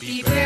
Be brave.